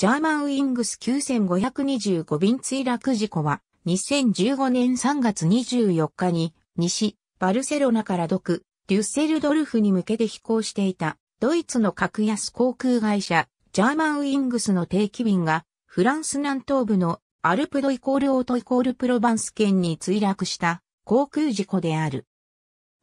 ジャーマンウィングス9525便墜落事故は、2015年3月24日に、西、バルセロナから独、デュッセルドルフに向けて飛行していた、ドイツの格安航空会社、ジャーマンウィングスの定期便が、フランス南東部のアルプドイコールオートイコールプロバンス県に墜落した航空事故である。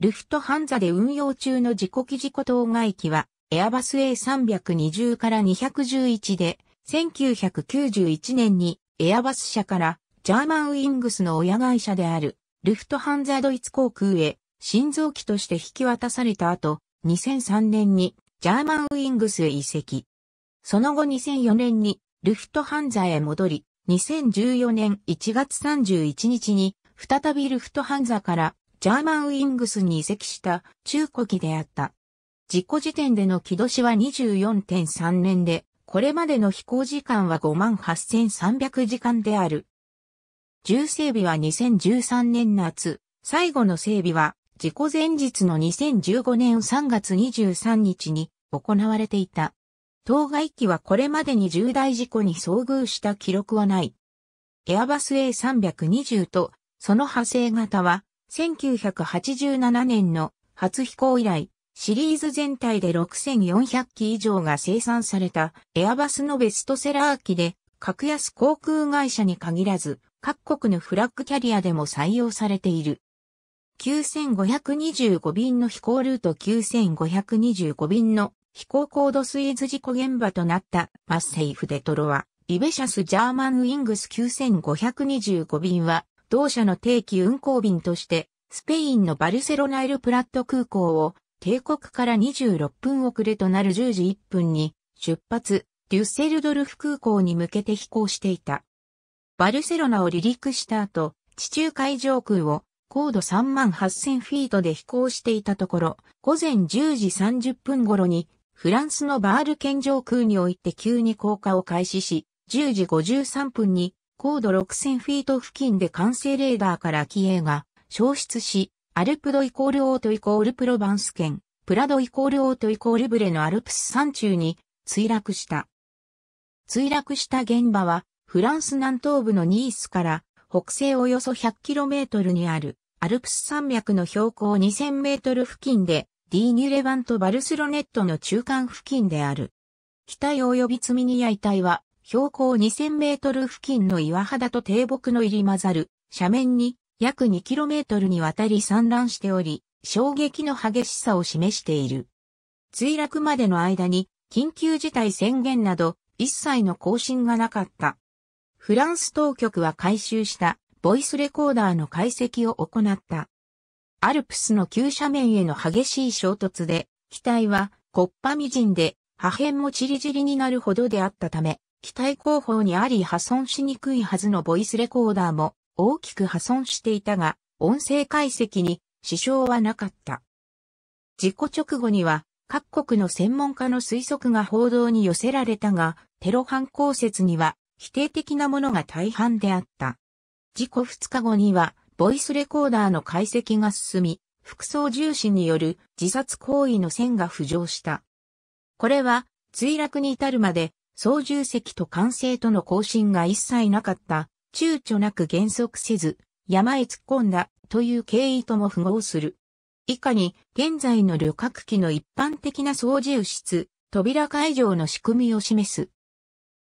ルフトハンザで運用中の事故機事故当該機は、エアバス A320 から211で、1991年にエアバス社からジャーマンウィングスの親会社であるルフトハンザドイツ航空へ心臓機として引き渡された後、2003年にジャーマンウィングスへ移籍。その後2004年にルフトハンザへ戻り、2014年1月31日に再びルフトハンザからジャーマンウィングスに移籍した中古機であった。事故時点での木年は24.3年で、これまでの飛行時間は58,300時間である。重整備は2013年夏、最後の整備は事故前日の2015年3月23日に行われていた。当該機はこれまでに重大事故に遭遇した記録はない。エアバス A320 とその派生型は1987年の初飛行以来、シリーズ全体で6400機以上が生産されたエアバスのベストセラー機で、格安航空会社に限らず、各国のフラッグキャリアでも採用されている。9525便の飛行ルート9525便の飛行コードスイーズ事故現場となったマッセイフデトロは、リベシャスジャーマンウィングス9525便は、同社の定期運航便として、スペインのバルセロナエルプラット空港を、帝国から26分遅れとなる10時1分に出発、デュッセルドルフ空港に向けて飛行していた。バルセロナを離陸した後、地中海上空を高度3万8000フィートで飛行していたところ、午前10時30分頃にフランスのバール県上空において急に降下を開始し、10時53分に高度6000フィート付近で管制レーダーから機影が消失し、アルプドイコールオートイコールプロバンス県、プラドイコールオートイコールブレのアルプス山中に墜落した。墜落した現場はフランス南東部のニースから北西およそ 100km にあるアルプス山脈の標高2000メートル付近でディーニュレバンとバルスロネットの中間付近である。機体及び積み荷や遺体は、標高2000メートル付近の岩肌と低木の入り混ざる斜面に約 2km にわたり散乱しており、衝撃の激しさを示している。墜落までの間に緊急事態宣言など一切の更新がなかった。フランス当局は回収したボイスレコーダーの解析を行った。アルプスの急斜面への激しい衝突で、機体は、コッパみじんで、破片もチリチリになるほどであったため、機体後方にあり破損しにくいはずのボイスレコーダーも大きく破損していたが、音声解析に支障はなかった。事故直後には、各国の専門家の推測が報道に寄せられたが、テロ犯行説には否定的なものが大半であった。事故2日後には、ボイスレコーダーの解析が進み、副操重視による自殺行為の線が浮上した。これは、墜落に至るまで、操縦席と管制との交信が一切なかった、躊躇なく減速せず、山へ突っ込んだ、という経緯とも符合する。以下に、現在の旅客機の一般的な操縦室、扉解錠の仕組みを示す。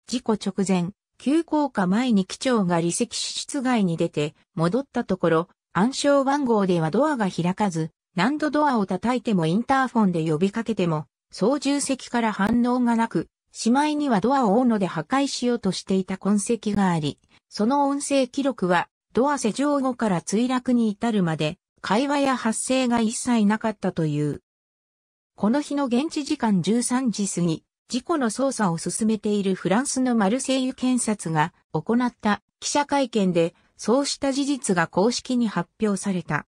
事故直前、急降下前に機長が離席室外に出て戻ったところ、暗証番号ではドアが開かず、何度ドアを叩いてもインターフォンで呼びかけても、操縦席から反応がなく、しまいにはドアを斧で破壊しようとしていた痕跡があり、その音声記録は、ドア施錠後から墜落に至るまで、会話や発声が一切なかったという。この日の現地時間13時過ぎ、事故の捜査を進めているフランスのマルセイユ検察が行った記者会見で、そうした事実が公式に発表された。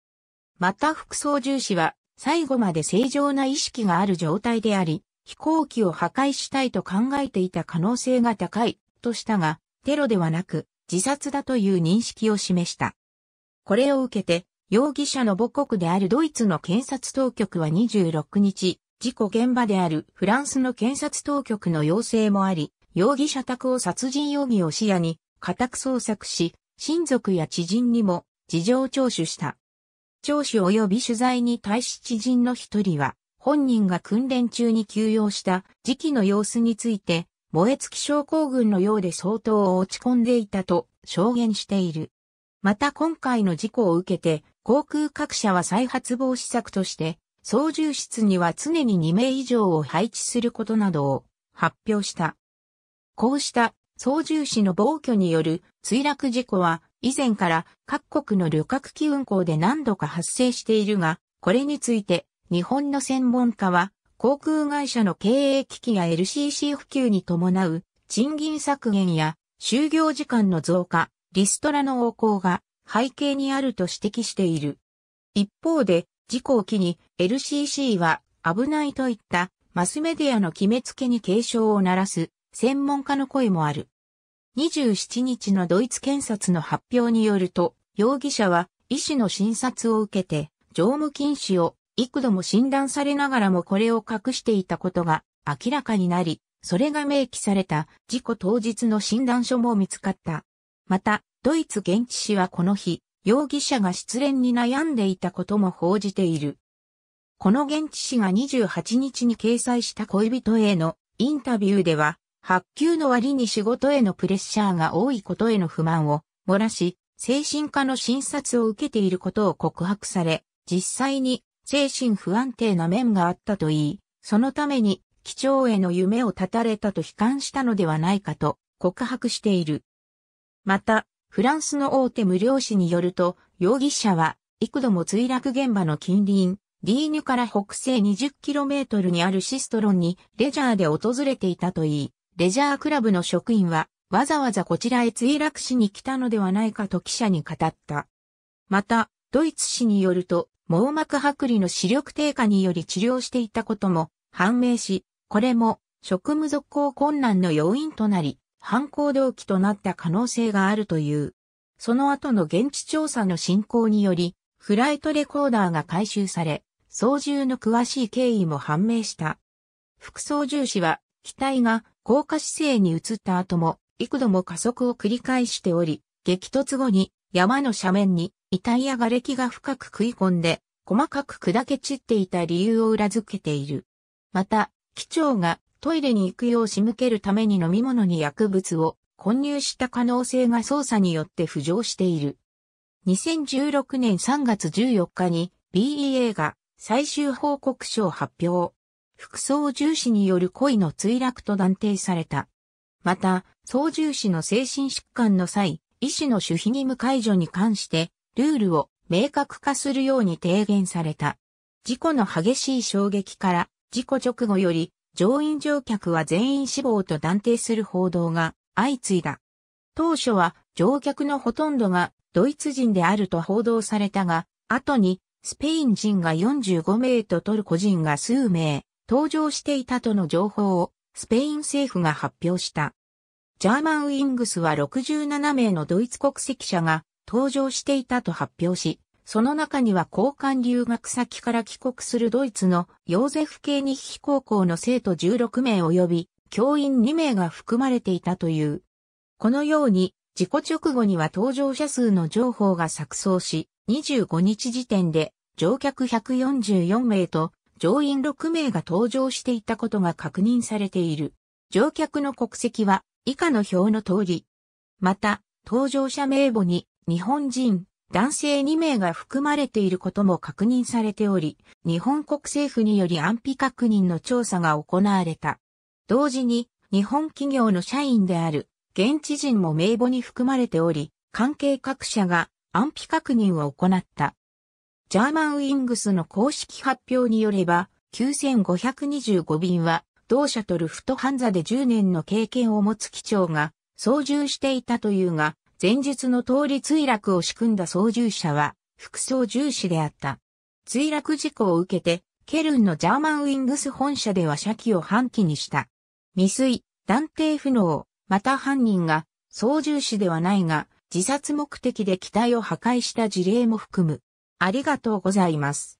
また副操縦士は最後まで正常な意識がある状態であり、飛行機を破壊したいと考えていた可能性が高いとしたが、テロではなく自殺だという認識を示した。これを受けて、容疑者の母国であるドイツの検察当局は26日、事故現場であるフランスの検察当局の要請もあり、容疑者宅を殺人容疑を視野に家宅捜索し、親族や知人にも事情聴取した。聴取及び取材に対し知人の一人は、本人が訓練中に休養した時期の様子について、燃え尽き症候群のようで相当落ち込んでいたと証言している。また今回の事故を受けて、航空各社は再発防止策として、操縦室には常に2名以上を配置することなどを発表した。こうした操縦士の暴挙による墜落事故は以前から各国の旅客機運航で何度か発生しているが、これについて日本の専門家は航空会社の経営危機や LCC 普及に伴う賃金削減や就業時間の増加、リストラの横行が背景にあると指摘している。一方で、事故を機に LCC は危ないといったマスメディアの決めつけに警鐘を鳴らす専門家の声もある。27日のドイツ検察の発表によると、容疑者は医師の診察を受けて、常務禁止を幾度も診断されながらもこれを隠していたことが明らかになり、それが明記された事故当日の診断書も見つかった。また、ドイツ現地紙はこの日、容疑者が失恋に悩んでいたことも報じている。この現地紙が28日に掲載した恋人へのインタビューでは、発給の割に仕事へのプレッシャーが多いことへの不満を漏らし、精神科の診察を受けていることを告白され、実際に精神不安定な面があったと言い、そのために機長への夢を絶たれたと悲観したのではないかと告白している。また、フランスの大手無料紙によると、容疑者は幾度も墜落現場の近隣、ディーニュから北西 20km にあるシストロンにレジャーで訪れていたといい、レジャークラブの職員はわざわざこちらへ墜落しに来たのではないかと記者に語った。また、ドイツ紙によると、網膜剥離の視力低下により治療していたことも判明し、これも職務続行困難の要因となり、犯行動機となった可能性があるという。その後の現地調査の進行により、フライトレコーダーが回収され、操縦の詳しい経緯も判明した。副操縦士は、機体が降下姿勢に移った後も、幾度も加速を繰り返しており、激突後に山の斜面に遺体や瓦礫が深く食い込んで、細かく砕け散っていた理由を裏付けている。また、機長がトイレに行くよう仕向けるために飲み物に薬物を混入した可能性が捜査によって浮上している。2016年3月14日に BEA が最終報告書を発表。副操縦士による恋の墜落と断定された。また、操縦士の精神疾患の際、医師の守秘義務解除に関して、ルールを明確化するように提言された。事故の激しい衝撃から、事故直後より、乗員乗客は全員死亡と断定する報道が相次いだ。当初は乗客のほとんどがドイツ人であると報道されたが、後にスペイン人が45名とトルコ人が数名、登場していたとの情報をスペイン政府が発表した。ジャーマンウィングスは67名のドイツ国籍者が登場していたと発表し、その中には交換留学先から帰国するドイツのヨーゼフ系日飛高校の生徒16名及び教員2名が含まれていたという。このように事故直後には搭乗者数の情報が錯綜し、25日時点で乗客144名と乗員6名が搭乗していたことが確認されている。乗客の国籍は以下の表の通り。また、搭乗者名簿に日本人、男性2名が含まれていることも確認されており、日本国政府により安否確認の調査が行われた。同時に、日本企業の社員である現地人も名簿に含まれており、関係各社が安否確認を行った。ジャーマンウィングスの公式発表によれば、9525便は、同社とルフトハンザで10年の経験を持つ機長が操縦していたというが、前日の通り墜落を仕組んだ操縦者は、副操縦士であった。墜落事故を受けて、ケルンのジャーマンウィングス本社では車機を半旗にした。未遂、断定不能、また犯人が操縦士ではないが、自殺目的で機体を破壊した事例も含む。ありがとうございます。